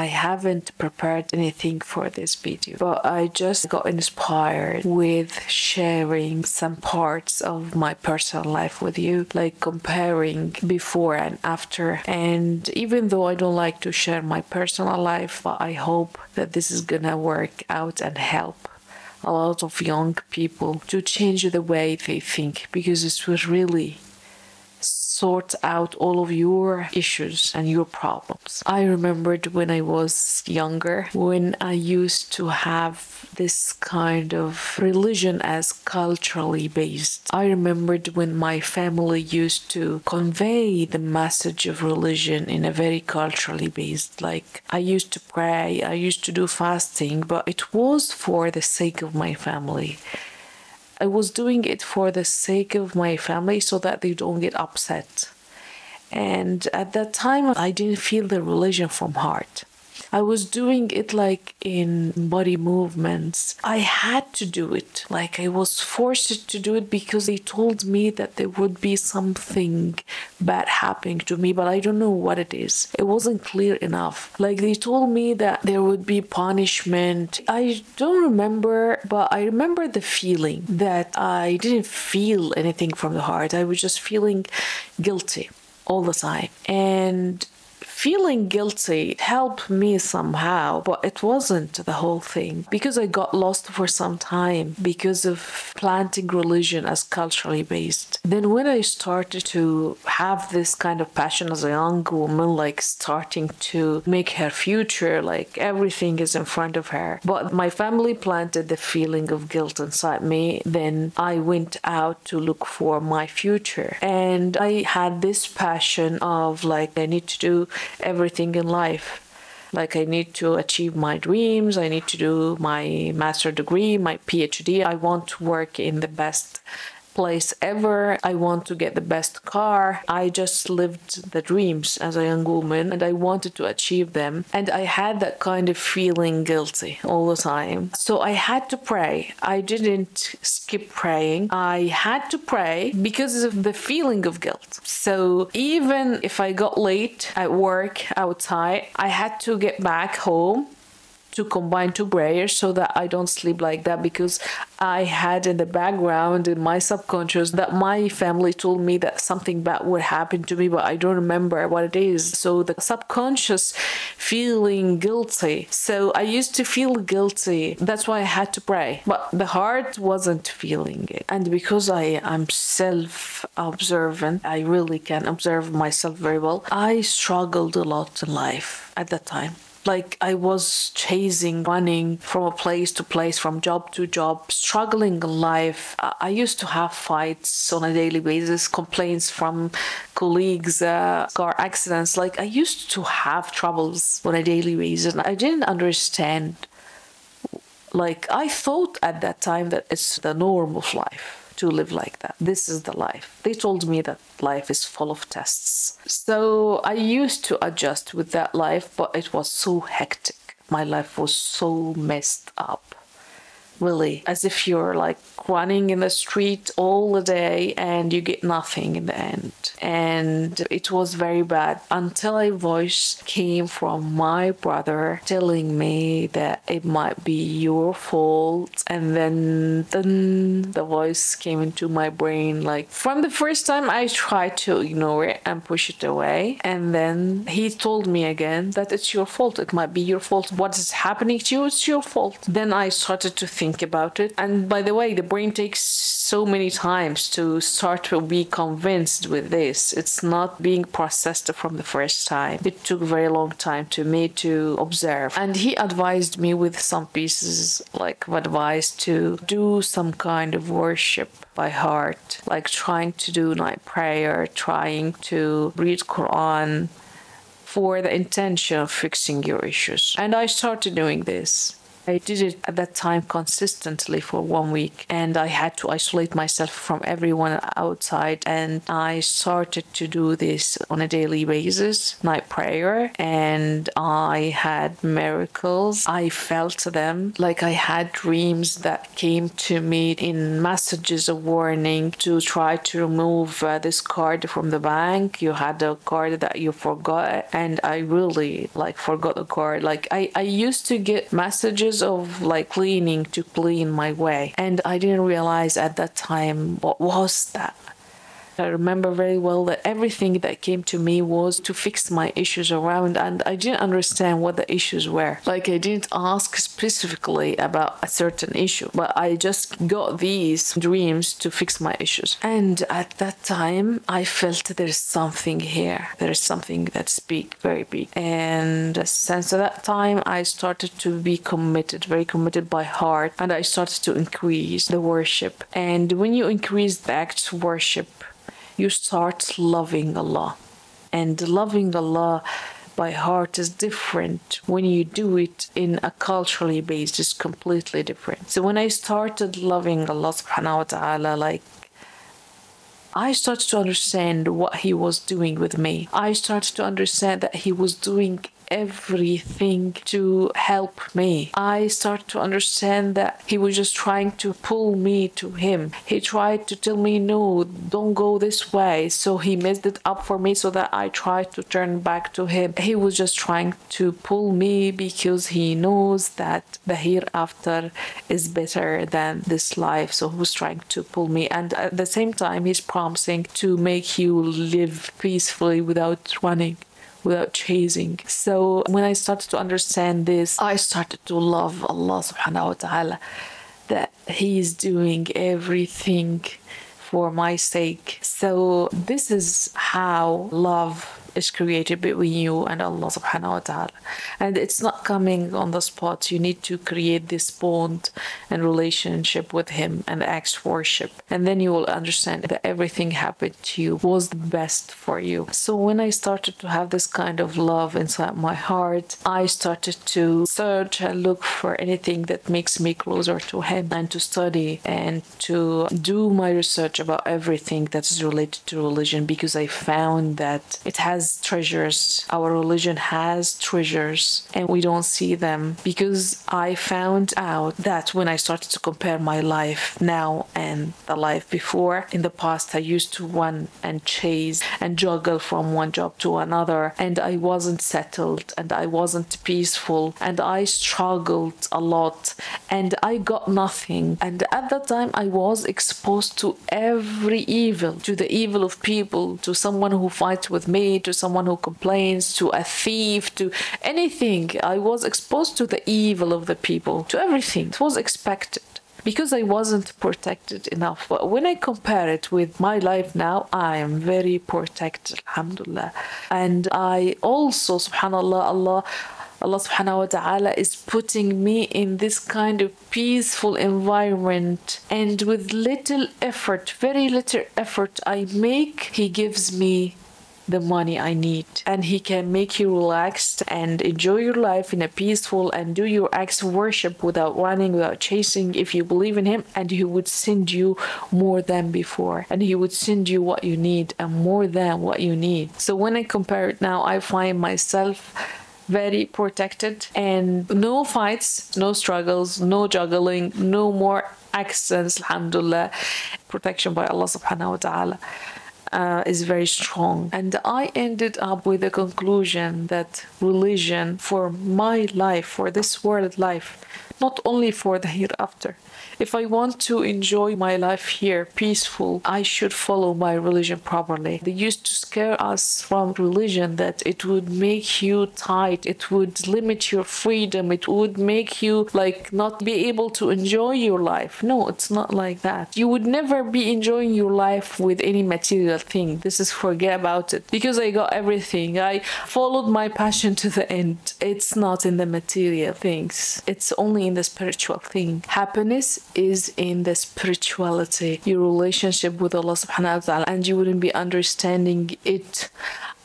I haven't prepared anything for this video, but I just got inspired with sharing some parts of my personal life with you, like comparing before and after. And even though I don't like to share my personal life, but I hope that this is gonna work out and help a lot of young people to change the way they think because it will really sort out all of your issues and your problems. I remembered when I was younger, when I used to have this kind of religion as culturally based. I remembered when my family used to convey the message of religion in a very culturally based. Like I used to pray, I used to do fasting, but it was for the sake of my family. I was doing it for the sake of my family so that they don't get upset. And at that time, I didn't feel the religion from heart. I was doing it like in body movements. I had to do it. Like I was forced to do it because they told me that there would be something bad happening to me, but I don't know what it is. It wasn't clear enough. Like they told me that there would be punishment. I don't remember, but I remember the feeling that I didn't feel anything from the heart. I was just feeling guilty all the time. And feeling guilty helped me somehow, but it wasn't the whole thing because I got lost for some time because of planting religion as culturally based. Then, when I started to have this kind of passion as a young woman, like starting to make her future, like everything is in front of her, but my family planted the feeling of guilt inside me, then I went out to look for my future. And I had this passion of like, I need to do everything in life. Like, I need to achieve my dreams, I need to do my master degree, my PhD. I want to work in the best place ever. I want to get the best car. I just lived the dreams as a young woman and I wanted to achieve them. And I had that kind of feeling guilty all the time. So I had to pray. I didn't skip praying. I had to pray because of the feeling of guilt. So even if I got late at work outside, I had to get back home to combine two prayers so that I don't sleep like that because I had in the background in my subconscious that my family told me that something bad would happen to me, but I don't remember what it is. So the subconscious feeling guilty. So I used to feel guilty. That's why I had to pray. But the heart wasn't feeling it. And because I am self observant, I really can observe myself very well. I struggled a lot in life at that time like I was chasing, running from a place to place, from job to job, struggling in life. I used to have fights on a daily basis, complaints from colleagues, uh, car accidents. Like I used to have troubles on a daily basis. I didn't understand. Like I thought at that time that it's the norm of life to live like that. This is the life. They told me that life is full of tests. So I used to adjust with that life, but it was so hectic. My life was so messed up really as if you're like running in the street all the day and you get nothing in the end. And it was very bad until a voice came from my brother telling me that it might be your fault. And then then the voice came into my brain like from the first time i tried to ignore it and push it away. And then he told me again that it's your fault. It might be your fault. What is happening to you it's your fault. Then i started to think think about it. And by the way, the brain takes so many times to start to be convinced with this. It's not being processed from the first time. It took very long time to me to observe. And he advised me with some pieces like of advice to do some kind of worship by heart, like trying to do night prayer, trying to read Quran for the intention of fixing your issues. And I started doing this. I did it at that time consistently for one week and I had to isolate myself from everyone outside and I started to do this on a daily basis, night prayer, and I had miracles. I felt them like I had dreams that came to me in messages of warning to try to remove uh, this card from the bank. You had a card that you forgot and I really like forgot the card. Like I, I used to get messages of like cleaning to clean my way. And I didn't realize at that time what was that I remember very well that everything that came to me was to fix my issues around, and I didn't understand what the issues were. Like, I didn't ask specifically about a certain issue, but I just got these dreams to fix my issues. And at that time, I felt there's something here, there's something that's big, very big. And since that time, I started to be committed, very committed by heart, and I started to increase the worship. And when you increase the acts of worship, you start loving Allah. And loving Allah by heart is different when you do it in a culturally based it's completely different so when i started loving allah subhanahu wa ta'ala like I started to understand what he was doing with me. I started to understand that he was doing everything to help me. I started to understand that he was just trying to pull me to him. He tried to tell me, no, don't go this way. So he messed it up for me so that I tried to turn back to him. He was just trying to pull me because he knows that the hereafter is better than this life. So he was trying to pull me. And at the same time, he's promising to make you live peacefully without running without chasing. So when I started to understand this, I started to love Allah subhanahu wa ta'ala that He is doing everything for my sake. So this is how love is created between you and Allah subhanahu wa ta'ala. And it's not coming on the spot. You need to create this bond and relationship with Him and act worship. And then you will understand that everything happened to you was the best for you. So when I started to have this kind of love inside my heart, I started to search and look for anything that makes me closer to Him and to study and to do my research about everything that is related to religion because I found that it has has treasures. Our religion has treasures and we don't see them because I found out that when I started to compare my life now and the life before, in the past I used to run and chase and juggle from one job to another and I wasn't settled and I wasn't peaceful and I struggled a lot and I got nothing. And at that time I was exposed to every evil, to the evil of people, to someone who fights with me, to someone who complains, to a thief, to anything. I was exposed to the evil of the people, to everything. It was expected because I wasn't protected enough. But when I compare it with my life now, I am very protected, alhamdulillah. And I also, subhanallah, Allah. Allah subhanahu wa ta'ala is putting me in this kind of peaceful environment and with little effort, very little effort I make, He gives me the money I need. And He can make you relaxed and enjoy your life in a peaceful and do your acts of worship without running, without chasing. If you believe in Him, and He would send you more than before, and He would send you what you need and more than what you need. So when I compare it now, I find myself very protected and no fights, no struggles, no juggling, no more accidents, alhamdulillah. Protection by Allah subhanahu wa ta'ala uh, is very strong. And I ended up with the conclusion that religion for my life, for this world life, not only for the hereafter, if I want to enjoy my life here peaceful, I should follow my religion properly. They used to scare us from religion that it would make you tight, it would limit your freedom, it would make you like not be able to enjoy your life. No, it's not like that. You would never be enjoying your life with any material thing. This is forget about it. Because I got everything. I followed my passion to the end. It's not in the material things. It's only in the spiritual thing. Happiness is in the spirituality, your relationship with Allah subhanahu wa ta'ala, and you wouldn't be understanding it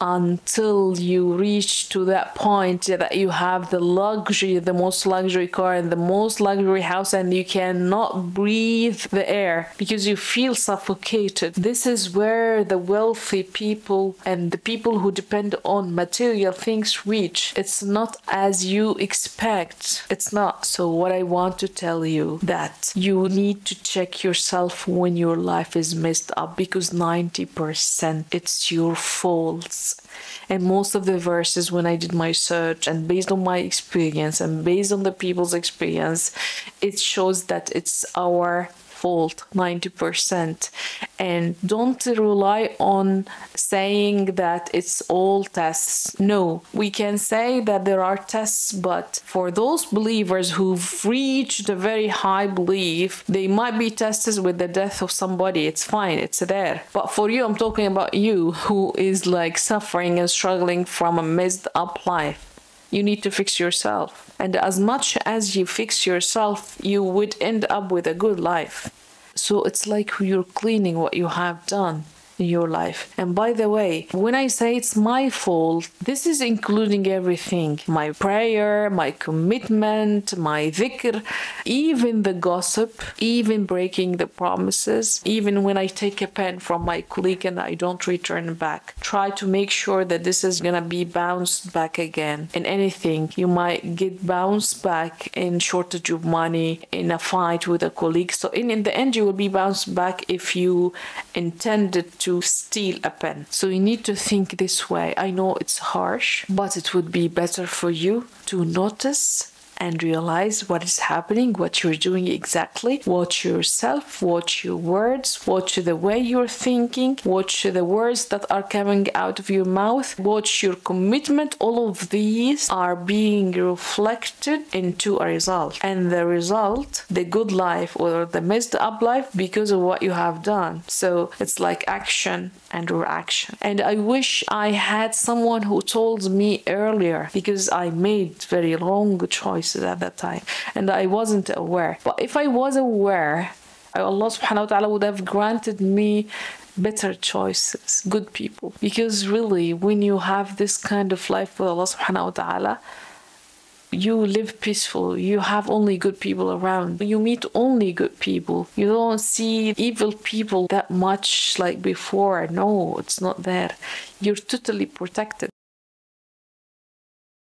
until you reach to that point that you have the luxury, the most luxury car and the most luxury house, and you cannot breathe the air because you feel suffocated. This is where the wealthy people and the people who depend on material things reach. It's not as you expect. It's not. So what I want to tell you that you need to check yourself when your life is messed up because 90% it's your faults and most of the verses when i did my search and based on my experience and based on the people's experience it shows that it's our fault 90% and don't rely on saying that it's all tests. No we can say that there are tests but for those believers who've reached a very high belief they might be tested with the death of somebody. It's fine it's there. But for you i'm talking about you who is like suffering and struggling from a messed up life you need to fix yourself. And as much as you fix yourself, you would end up with a good life. So it's like you're cleaning what you have done in your life. And by the way, when I say it's my fault, this is including everything my prayer, my commitment, my dhikr, even the gossip, even breaking the promises, even when I take a pen from my colleague and I don't return back. Try to make sure that this is gonna be bounced back again. In anything, you might get bounced back in shortage of money, in a fight with a colleague. So in, in the end, you will be bounced back if you intended to steal a pen. So you need to think this way. I know it's harsh, but it would be better for you to notice and realize what is happening, what you're doing exactly. Watch yourself, watch your words, watch the way you're thinking, watch the words that are coming out of your mouth, watch your commitment. All of these are being reflected into a result. And the result, the good life or the messed up life, because of what you have done. So it's like action and reaction. And I wish I had someone who told me earlier because I made very wrong choices at that time and I wasn't aware. But if I was aware, Allah subhanahu wa ta'ala would have granted me better choices, good people. Because really, when you have this kind of life with Allah subhanahu wa ta'ala, you live peaceful. You have only good people around. You meet only good people. You don't see evil people that much like before. No, it's not there. You're totally protected.